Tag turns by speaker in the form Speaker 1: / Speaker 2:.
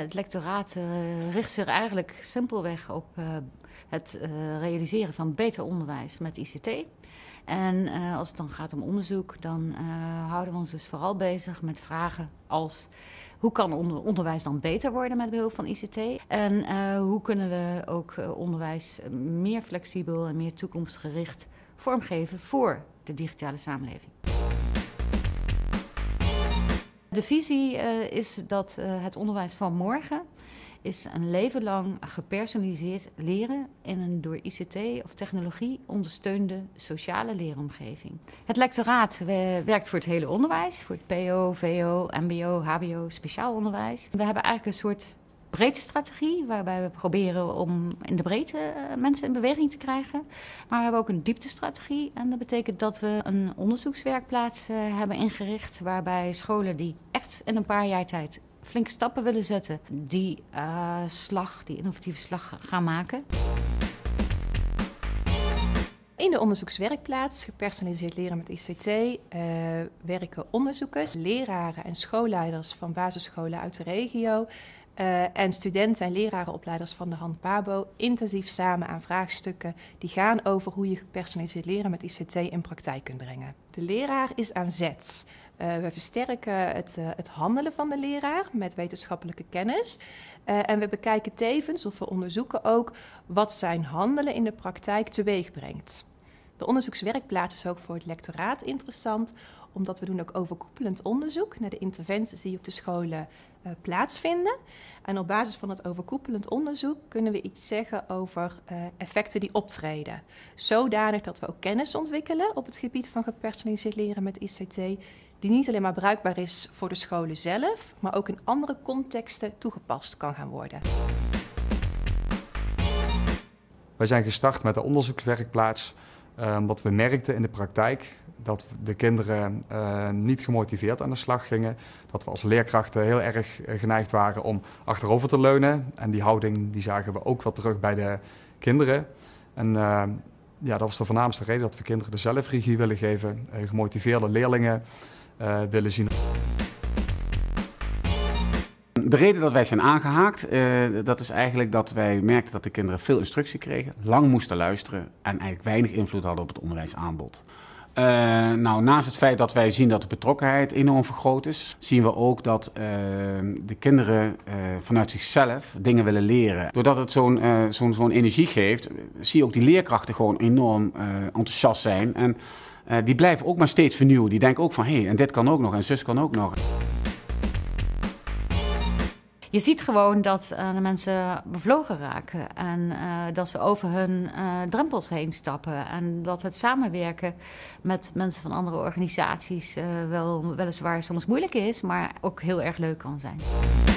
Speaker 1: Het lectoraat uh, richt zich eigenlijk simpelweg op uh, het uh, realiseren van beter onderwijs met ICT. En als het dan gaat om onderzoek, dan houden we ons dus vooral bezig met vragen als hoe kan onder onderwijs dan beter worden met behulp van ICT? En hoe kunnen we ook onderwijs meer flexibel en meer toekomstgericht vormgeven voor de digitale samenleving? De visie uh, is dat uh, het onderwijs van morgen is een leven lang gepersonaliseerd leren in een door ICT of technologie ondersteunde sociale leeromgeving. Het lectoraat werkt voor het hele onderwijs, voor het PO, VO, MBO, HBO, speciaal onderwijs. We hebben eigenlijk een soort breedte strategie, waarbij we proberen om in de breedte eh, mensen in beweging te krijgen. Maar we hebben ook een dieptestrategie. En dat betekent dat we een onderzoekswerkplaats uh, hebben ingericht, waarbij scholen die echt in een paar jaar tijd flinke stappen willen zetten, die uh, slag, die innovatieve slag gaan maken.
Speaker 2: In de onderzoekswerkplaats, gepersonaliseerd leren met ICT, werken onderzoekers, leraren en schoolleiders van basisscholen uit de regio uh, en studenten en lerarenopleiders van de Hand Pabo intensief samen aan vraagstukken die gaan over hoe je gepersonaliseerd leren met ICT in praktijk kunt brengen. De leraar is aan zet. Uh, we versterken het, uh, het, handelen van de leraar met wetenschappelijke kennis. en we bekijken tevens, of we onderzoeken ook, wat zijn handelen in de praktijk teweeg brengt. De onderzoekswerkplaats is ook voor het lectoraat interessant, omdat we doen ook overkoepelend onderzoek naar de interventies die op de scholen uh, plaatsvinden. En op basis van het overkoepelend onderzoek kunnen we iets zeggen over uh, effecten die optreden. Zodanig dat we ook kennis ontwikkelen op het gebied van gepersonaliseerd leren met ICT, die niet alleen maar bruikbaar is voor de scholen zelf, maar ook in andere contexten toegepast kan gaan worden.
Speaker 3: Wij zijn gestart met de onderzoekswerkplaats uh, wat we merkten in de praktijk dat de kinderen uh, niet gemotiveerd aan de slag gingen. Dat we als leerkrachten heel erg eh, geneigd waren om achterover te leunen. En die houding die zagen we ook wel terug bij de kinderen. En uh, ja, dat was de voornaamste reden dat we kinderen de zelfregie willen geven, gemotiveerde leerlingen willen zien.
Speaker 4: De reden dat wij zijn aangehaakt, uh, dat is eigenlijk dat wij merkten dat de kinderen veel instructie kregen, lang moesten luisteren en eigenlijk weinig invloed hadden op het onderwijsaanbod. Uh, nou, naast het feit dat wij zien dat de betrokkenheid enorm vergroot is, zien we ook dat uh, de kinderen vanuit zichzelf dingen willen leren. Doordat het zo'n energie geeft, zie je ook die leerkrachten gewoon enorm enthousiast zijn. En die blijven ook maar steeds vernieuwen. Die denken ook van, hé, hey, en dit kan ook nog, en zus kan ook nog.
Speaker 1: Je ziet gewoon dat uh, de mensen bevlogen raken en uh, dat ze over hun uh, drempels heen stappen. En dat het samenwerken met mensen van andere organisaties wel weliswaar soms moeilijk is, maar ook heel erg leuk kan zijn.